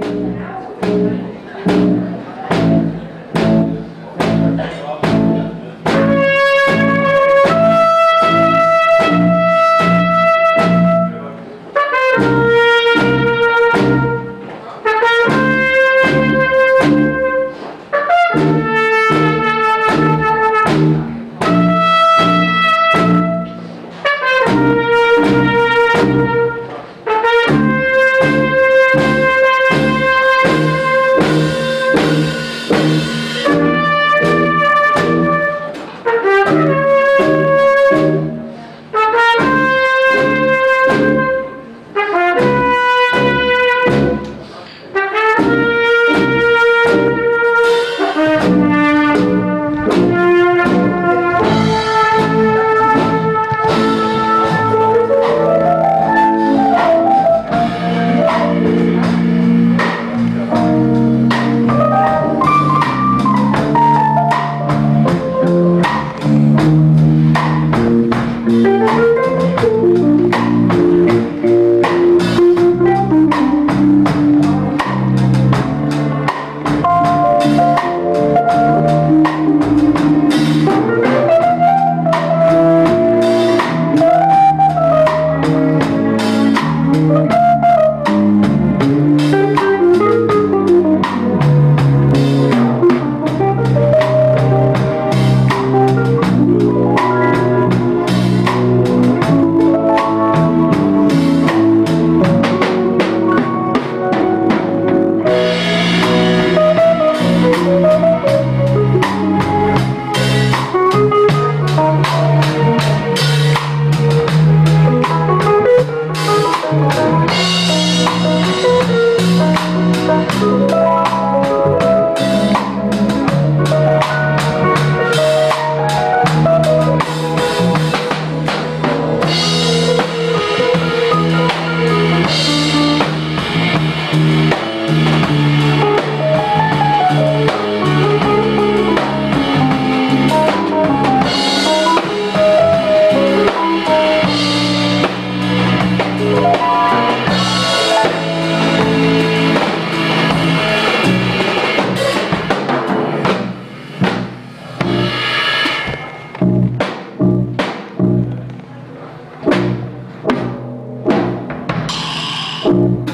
Música Oh.